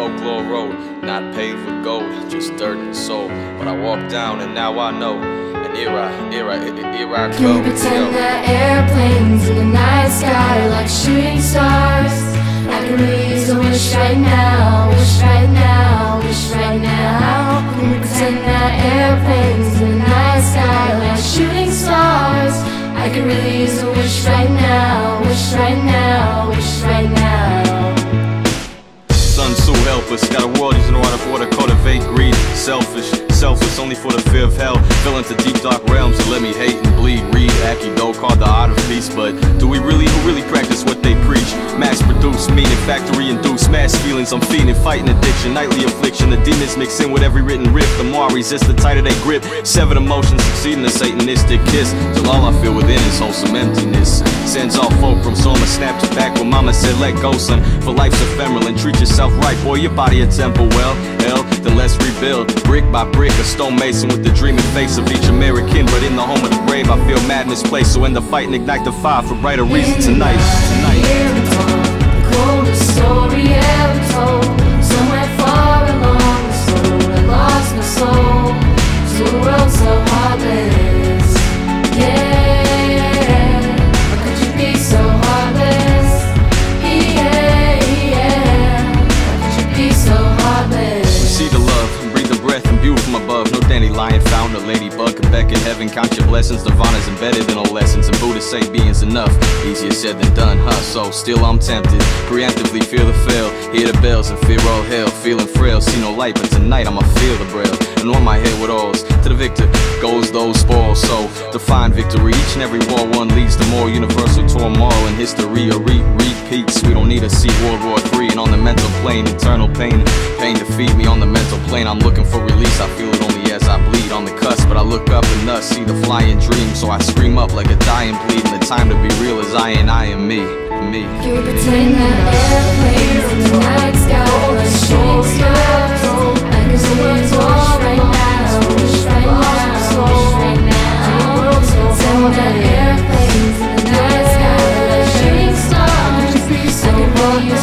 folklore road, not paved with gold, just dirt and soul. But I walk down and now I know. And here I, here I, here I go. Can we pretend that airplanes in the night sky are like shooting stars? I can use a wish right now, wish right now, wish right now. Can we pretend that airplanes in the night sky are like shooting stars? I can really use a wish right now, so helpless, got a world using water for to cultivate greed. Selfish, selfless, only for the fear of hell. Fell into deep dark realms that let me hate and bleed. Read Aikido called the art of peace, but do we really, who really practice what they preach? Mass meaning factory induced mass feelings. I'm feeding, fighting addiction, nightly affliction. The demons mix in with every written riff. The more I resist, the tighter they grip. Severed emotions succeeding a satanistic kiss. Till all I feel within is wholesome emptiness. Sends all folk from so I'ma snap you back when mama said let go, son. For life's ephemeral and treat yourself right, boy. Your body a temple, well, hell, then let's rebuild. Brick by brick, a stone-mason with the dreaming face of each American. But in the home of the brave, I feel mad misplaced. So end the fight and ignite the fire for brighter reasons tonight. Tonight. Found, a ladybug can beckon heaven. Count your blessings, divine is embedded in all lessons. And Buddhists say being's enough. Easier said than done, huh? So still I'm tempted. Preemptively feel the fail. Hear the bells and fear all hell. Feeling frail, see no light, but tonight I'ma feel the braille. And on my head with alls. To the victor goes those spoils. So to find victory, each and every war one leads to more universal turmoil in history. A re repeats. We don't need to see World War III. And on the mental plane, eternal pain. Pain feed me on the mental plane. I'm looking for release. I feel it only as thus see the flying dream. So I scream up like a dying bleed. And the time to be real is I and I am me. Me. We pretend that airplanes in the sky shooting stars? I can see it's all right now, right now, right now. Pretend that airplanes in the sky shooting stars. I